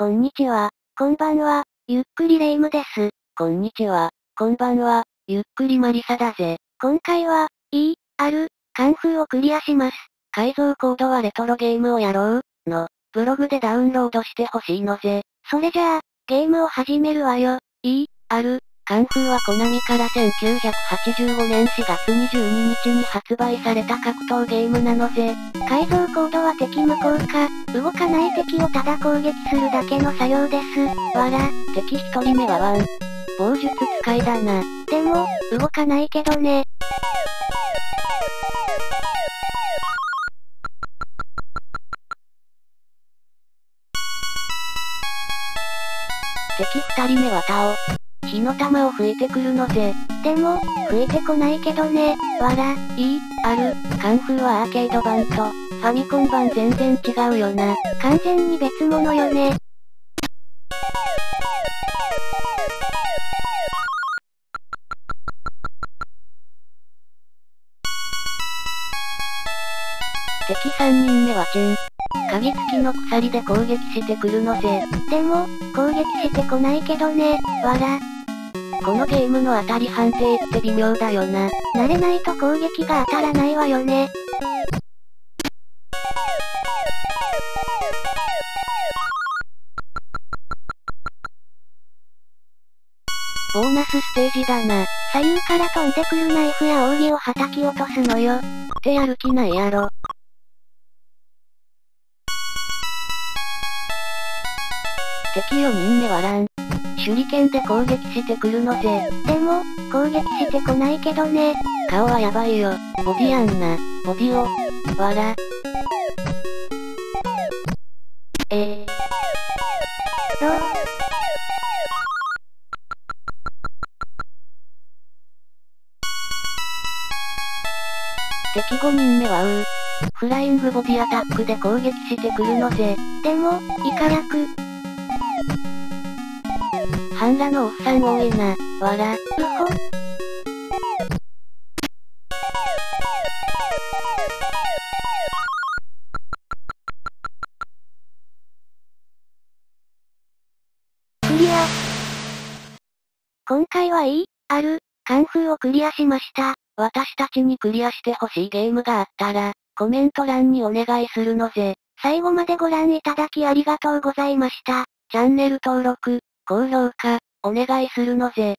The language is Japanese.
こんにちは。こんばんは。ゆっくりレ夢ムです。こんにちは。こんばんは。ゆっくりマリサだぜ。今回は、E、R、カンフーをクリアします。改造コードはレトロゲームをやろう、の、ブログでダウンロードしてほしいのぜ。それじゃあ、ゲームを始めるわよ。E、R、カンフーはコナミから1985年4月22日に発売された格闘ゲームなのぜ。改造コードは敵無効化、動かない敵をただ攻撃するだけの作業です。わら、敵一人目はワン。棒術使いだな。でも、動かないけどね。敵二人目はタオ。火の玉を吹いてくるのぜ。でも、吹いてこないけどね。わら、E、R、カンフーはアーケード版と、ファミコン版全然違うよな。完全に別物よね。敵三人目はチン。鍵付きの鎖で攻撃してくるのぜ。でも、攻撃してこないけどね。わら、このゲームの当たり判定って微妙だよな。慣れないと攻撃が当たらないわよね。ボーナスステージだな。左右から飛んでくるナイフや扇を叩き落とすのよ。ってやる気ないやろ。敵4人目はラン。手裏剣で攻撃してくるのぜ。でも、攻撃してこないけどね。顔はやばいよ。ボディあんな。ボディを。わら。えロー、敵5人目はウー。フライングボディアタックで攻撃してくるのぜ。でも、イカ役、半裸のおっさん多いな。わら。ウホ、クリア。今回は E、R、カンフーをクリアしました。私たちにクリアしてほしいゲームがあったら、コメント欄にお願いするのぜ。最後までご覧いただきありがとうございました。チャンネル登録、高評価、お願いするのぜ。